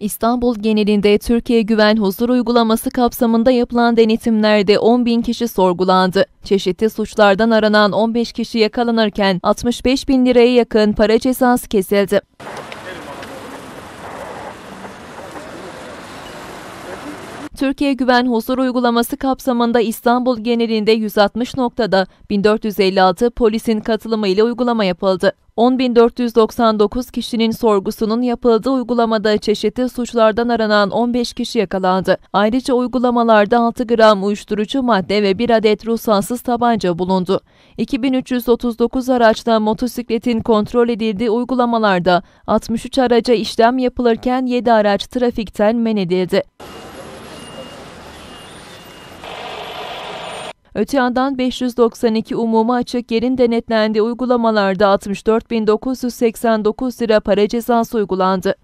İstanbul genelinde Türkiye Güven Huzur uygulaması kapsamında yapılan denetimlerde 10 bin kişi sorgulandı. Çeşitli suçlardan aranan 15 kişi yakalanırken 65 bin liraya yakın para cezası kesildi. Türkiye Güven Huzur uygulaması kapsamında İstanbul genelinde 160 noktada 1456 polisin katılımıyla uygulama yapıldı. 10.499 kişinin sorgusunun yapıldığı uygulamada çeşitli suçlardan aranan 15 kişi yakalandı. Ayrıca uygulamalarda 6 gram uyuşturucu madde ve 1 adet ruhsatsız tabanca bulundu. 2339 araçla motosikletin kontrol edildiği uygulamalarda 63 araca işlem yapılırken 7 araç trafikten men edildi. Öte yandan 592 umuma açık yerin denetlendiği uygulamalarda 64.989 lira para cezası uygulandı.